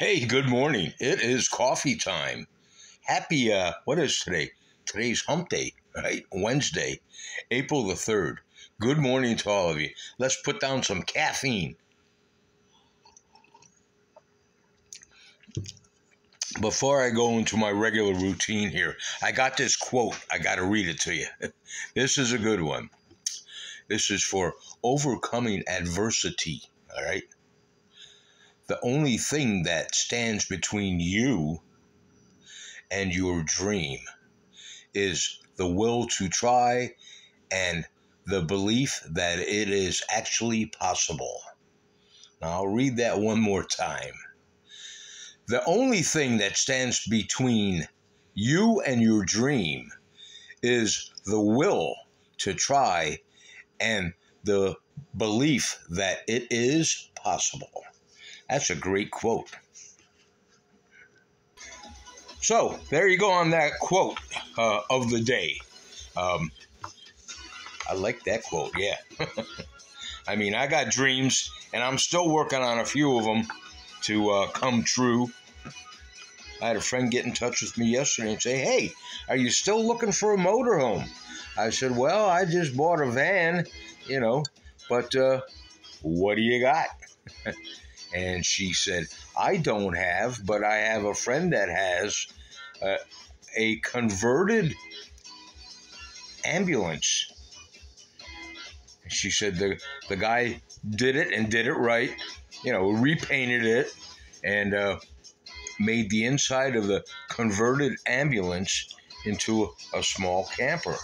Hey, good morning. It is coffee time. Happy, uh, what is today? Today's hump day, right? Wednesday, April the 3rd. Good morning to all of you. Let's put down some caffeine. Before I go into my regular routine here, I got this quote. I got to read it to you. This is a good one. This is for overcoming adversity, all right? The only thing that stands between you and your dream is the will to try and the belief that it is actually possible. Now, I'll read that one more time. The only thing that stands between you and your dream is the will to try and the belief that it is possible. That's a great quote. So there you go on that quote uh, of the day. Um, I like that quote, yeah. I mean, I got dreams, and I'm still working on a few of them to uh, come true. I had a friend get in touch with me yesterday and say, Hey, are you still looking for a motorhome? I said, Well, I just bought a van, you know, but uh, what do you got? And she said, I don't have, but I have a friend that has uh, a converted ambulance. She said the, the guy did it and did it right, you know, repainted it and uh, made the inside of the converted ambulance into a, small camper.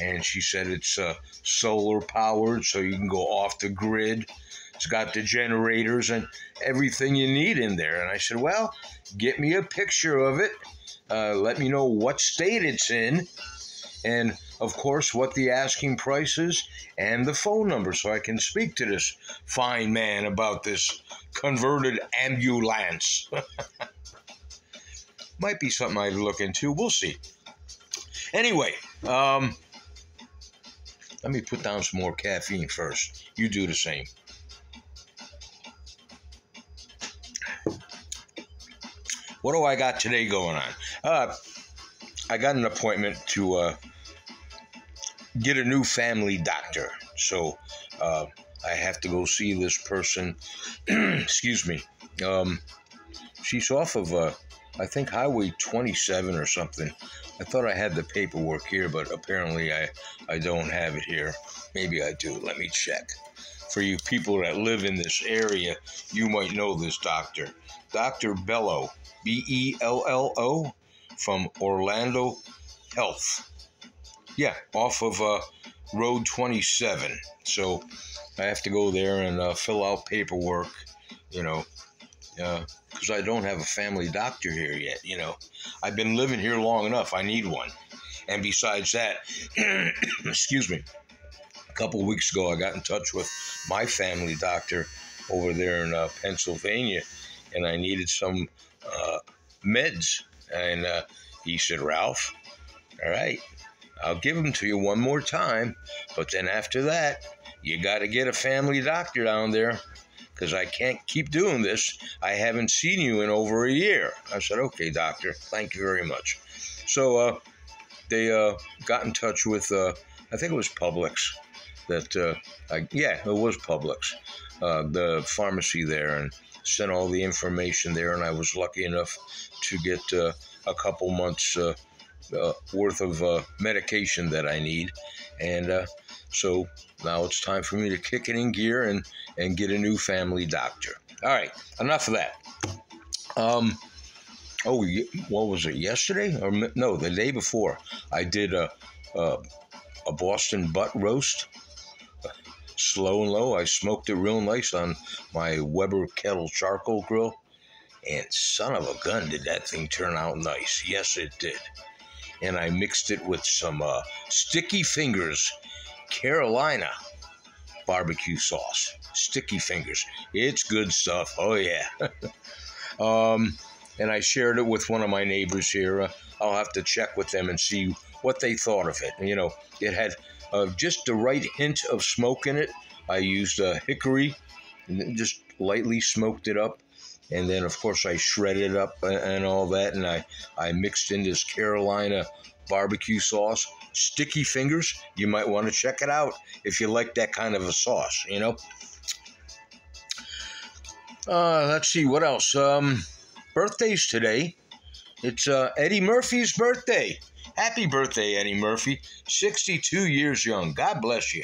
And she said it's uh, solar powered, so you can go off the grid it's got the generators and everything you need in there. And I said, Well, get me a picture of it. Uh, let me know what state it's in. And of course, what the asking price is and the phone number so I can speak to this fine man about this converted ambulance. Might be something I'd look into. We'll see. Anyway, um, let me put down some more caffeine first. You do the same. What do I got today going on? Uh, I got an appointment to uh, get a new family doctor. So uh, I have to go see this person. Excuse me. Um, she's off of, uh, I think, Highway 27 or something. I thought I had the paperwork here, but apparently I, I don't have it here. Maybe I do. Let me check. For you people that live in this area, you might know this doctor. Dr. Bello. B E L L O, from Orlando Health. Yeah, off of uh, Road 27. So I have to go there and uh, fill out paperwork, you know, because uh, I don't have a family doctor here yet. You know, I've been living here long enough. I need one. And besides that, excuse me, couple weeks ago, I got in touch with my family doctor over there in uh, Pennsylvania, and I needed some uh, meds. And uh, he said, Ralph, all right, I'll give them to you one more time. But then after that, you got to get a family doctor down there because I can't keep doing this. I haven't seen you in over a year. I said, okay, doctor, thank you very much. So uh, they uh, got in touch with, uh, I think it was Publix. That uh, I, yeah, it was Publix, uh, the pharmacy there, and sent all the information there, and I was lucky enough to get uh, a couple months uh, uh, worth of uh, medication that I need, and so now it's time for me to kick it in gear and and get a new family doctor. All right, enough of that. Um, oh, what was it? Yesterday or no, the day before? I did a a, a Boston butt roast slow and low. I smoked it real nice on my Weber kettle charcoal grill. And son of a gun, did that thing turn out nice. Yes, it did. And I mixed it with some uh, Sticky Fingers Carolina barbecue sauce. Sticky Fingers. It's good stuff. Oh, yeah. um, and I shared it with one of my neighbors here. Uh, I'll have to check with them and see what they thought of it. You know, it had uh, just the right hint of smoke in it. I used uh, hickory and just lightly smoked it up and then of course I shredded it up and all that, and I I mixed in this Carolina barbecue sauce. Sticky fingers. You might want to check it out if you like that kind of a sauce. You know. Uh, let's see what else. Um, birthdays today. It's uh, Eddie Murphy's birthday. Happy birthday, Eddie Murphy. 62 years young. God bless you.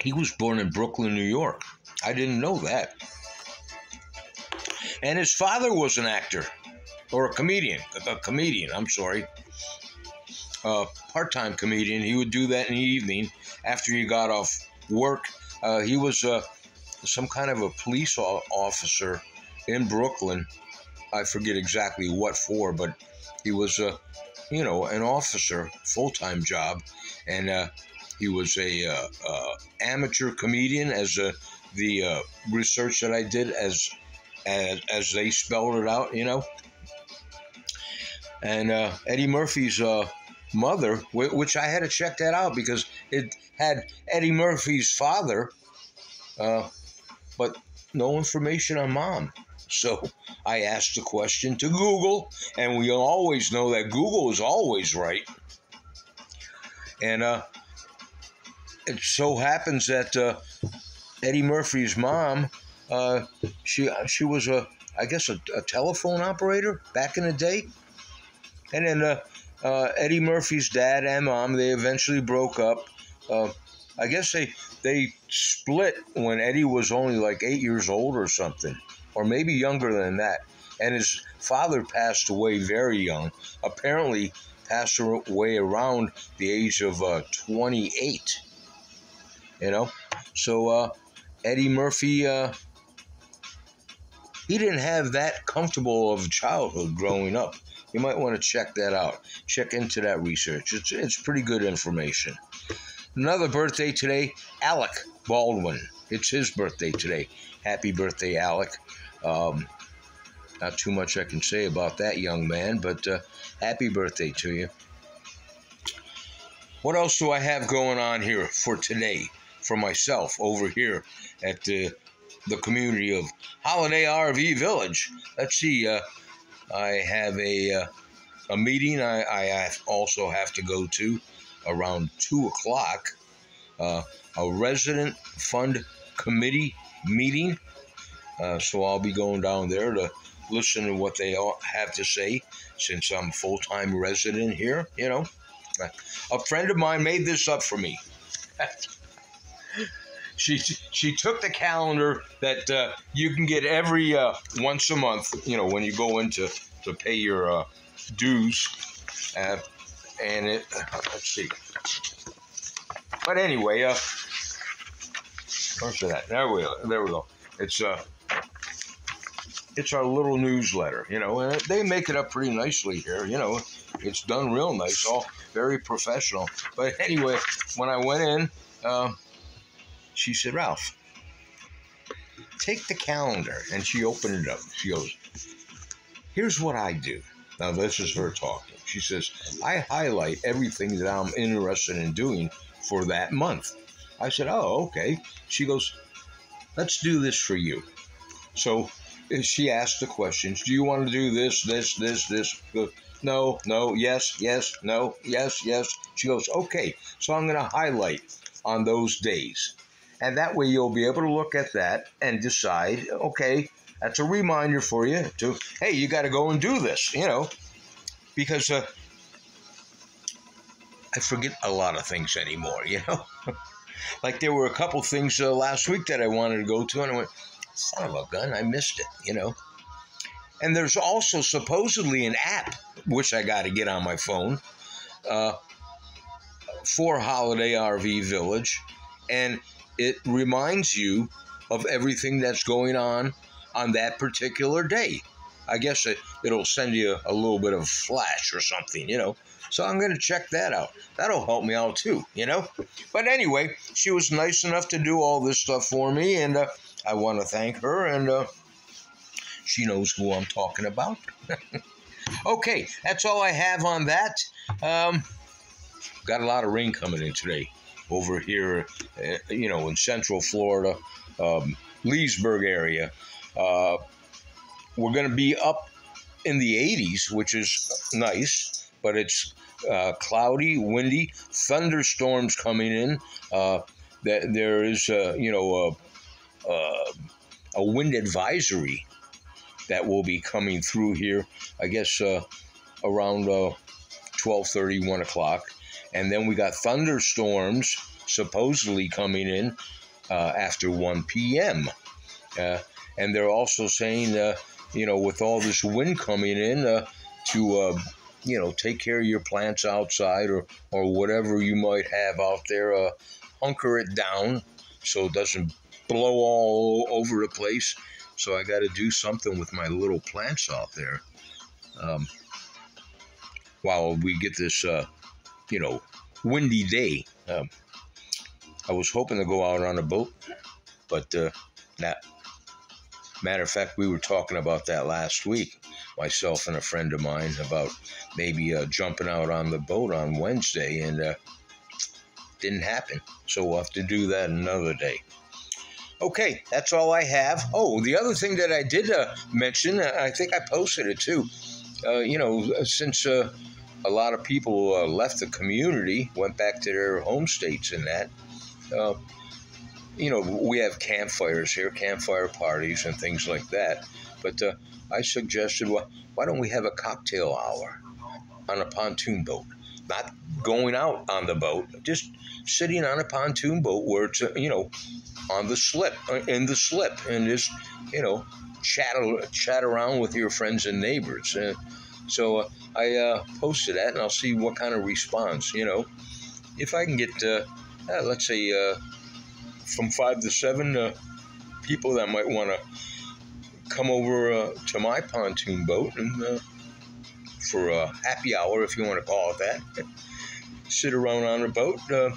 He was born in Brooklyn, New York. I didn't know that. And his father was an actor or a comedian. A comedian, I'm sorry. A part time comedian. He would do that in the evening after he got off work. Uh, he was uh, some kind of a police officer in Brooklyn. I forget exactly what for, but he was a, you know, an officer, full time job, and uh, he was a uh, uh, amateur comedian as a, the uh, research that I did as, as as they spelled it out, you know. And uh, Eddie Murphy's uh, mother, which I had to check that out because it had Eddie Murphy's father, but no information on mom. So I asked the question to Google, and we always know that Google is always right. And uh, it so happens that uh, Eddie Murphy's mom, uh, she she was a I guess a, a, telephone operator back in the day, and then uh, uh, Eddie Murphy's dad and mom they eventually broke up. Uh, I guess they they split when Eddie was only like eight years old or something or maybe younger than that. And his father passed away very young. Apparently, passed away around the age of uh, 28. You know, so uh, Eddie Murphy, uh, he didn't have that comfortable of childhood growing up. You might want to check that out. Check into that research. It's it's pretty good information. Another birthday today, Alec Baldwin. It's his birthday today. Happy birthday, Alec. Um, not too much I can say about that young man, but uh, happy birthday to you. What else do I have going on here for today for myself over here at the, the community of Holiday RV Village? Let's see. Uh, I have a, uh, a meeting I, I also have to go to around 2 o'clock. Uh, a resident fund committee meeting uh, so I'll be going down there to listen to what they all have to say since I'm full time resident here. You know, a friend of mine made this up for me. she she took the calendar that uh, you can get every uh, once a month. You know, when you go in to, to pay your uh, dues, uh, and it let's see. But anyway, uh, where's that? There we go. There we go. It's uh it's our little newsletter, you know, and they make it up pretty nicely here, you know. It's done real nice, all very professional. But anyway, when I went in, uh, she said, Ralph, take the calendar. And she opened it up. She goes, Here's what I do. Now, this is her talking. She says, I highlight everything that I'm interested in doing for that month. I said, Oh, okay. She goes, Let's do this for you. So she asked the questions. Do you want to do this, this, this, this? No, no, yes, yes, no, yes, yes. She goes, okay, so I'm going to highlight on those days. And that way you'll be able to look at that and decide, okay, that's a reminder for you to, hey, you got to go and do this, you know, because uh, I forget a lot of things anymore, you know. like there were a couple things uh, last week that I wanted to go to, and I went, son of a gun, I missed it, you know. And there's also supposedly an app, which I got to get on my phone, uh, for Holiday RV Village. And it reminds you of everything that's going on on that particular day. I guess it, it'll send you a little bit of flash or something, you know. So I'm going to check that out. That'll help me out too, you know. But anyway, she was nice enough to do all this stuff for me, and uh, I want to thank her, and uh, she knows who I'm talking about. okay, that's all I have on that. Um, got a lot of rain coming in today over here, uh, you know, in central Florida. Um, Leesburg area. Uh, we're going to be up in the 80s, which is nice, but it's uh, cloudy, windy, thunderstorms coming in. Uh, that there is, uh, you know, a, a, wind advisory that will be coming through here. I guess uh, around uh, 12:30, 1 o'clock, and then we got thunderstorms supposedly coming in uh, after 1 p.m. Uh, and they're also saying, uh, you know, with all this wind coming in, uh, to you know, take care of your plants outside or, or whatever you might have out there. Uh, hunker it down so it doesn't blow all over the place. So I got to do something with my little plants out there um, while we get this, uh, you know, windy day. Um, I was hoping to go out on a boat, but uh, not. Matter of fact, we were talking about that last week, myself and a friend of mine, about maybe uh, jumping out on the boat on Wednesday, and uh, didn't happen. So we'll have to do that another day. Okay, that's all I have. Oh, the other thing that I did uh, mention, uh, I think I posted it too. Uh, you know, since uh, a lot of people uh, left the community, went back to their home states and that, uh, you know, we have campfires here, campfire parties and things like that. But I suggested, well, why don't we have a cocktail hour on a pontoon boat? Not going out on the boat, just sitting on a pontoon boat where it's, you know, on the slip, uh, in the slip, and just, you know, chat, chat around with your friends and neighbors. Uh, so uh, I uh, posted that, and I'll see what kind of response, you know. If I can get, uh, uh, let's say, from five to seven people that might want to come over to my pontoon boat and for a happy hour, if you want to call it that. Sit around on a boat, uh,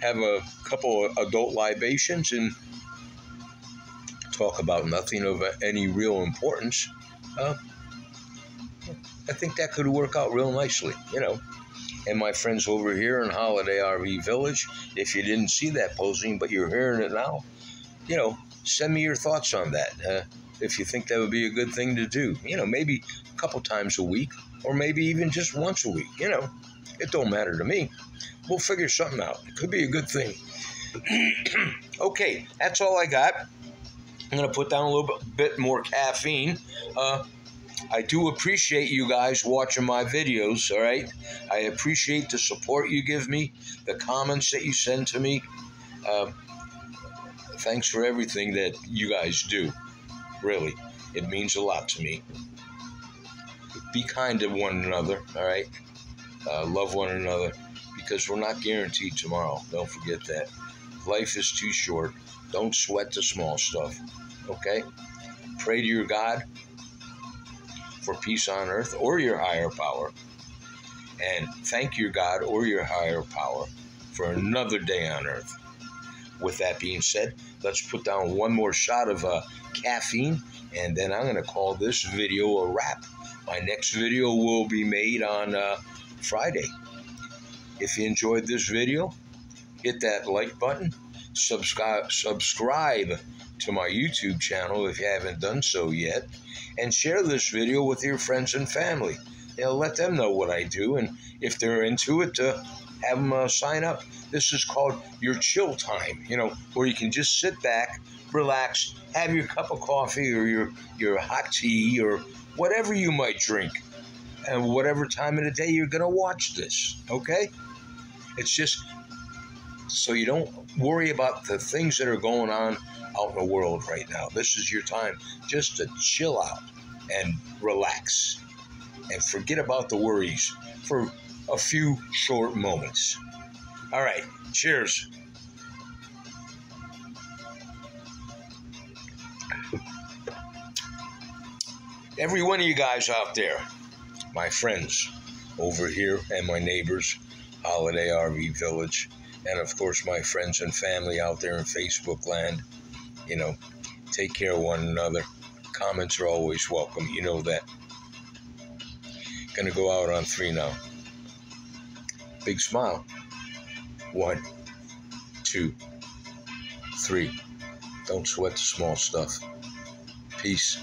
have a couple of adult libations, and talk about nothing of any real importance. Uh, I think that could work out real nicely, you know. And my friends over here in Holiday RV Village, if you didn't see that posting, but you're hearing it now, you know, send me your thoughts on that. Uh, if you think that would be a good thing to do, you know, maybe a couple times a week, or maybe even just once a week. You know, it don't matter to me. We'll figure something out. It could be a good thing. okay, that's all I got. I'm going to put down a little bit more caffeine. Uh, I do appreciate you guys watching my videos, all right? I appreciate the support you give me, the comments that you send to me. Uh, thanks for everything that you guys do. Really, it means a lot to me be kind to one another, all right? Uh, love one another because we're not guaranteed tomorrow. Don't forget that. Life is too short. Don't sweat the small stuff, okay? Pray to your God for peace on earth or your higher power. And thank your God or your higher power for another day on earth. With that being said, let's put down one more shot of uh, caffeine, and then I'm going to call this video a wrap. My next video will be made on uh, Friday. If you enjoyed this video, hit that like button, subscribe, subscribe to my YouTube channel if you haven't done so yet, and share this video with your friends and family. You know, let them know what I do, and if they're into it, uh, have them uh, sign up. This is called your chill time, you know, where you can just sit back, relax, have your cup of coffee or your, your hot tea or whatever you might drink, and whatever time of the day you're going to watch this, okay? It's just so you don't worry about the things that are going on out in the world right now. This is your time just to chill out and relax and forget about the worries for a few short moments. All right, cheers. every one of you guys out there, my friends over here and my neighbors, Holiday RV Village, and of course my friends and family out there in Facebook land, you know, take care of one another. Comments are always welcome. You know that. Gonna go out on three now. Big smile. One, two, three. Don't sweat the small stuff. Peace.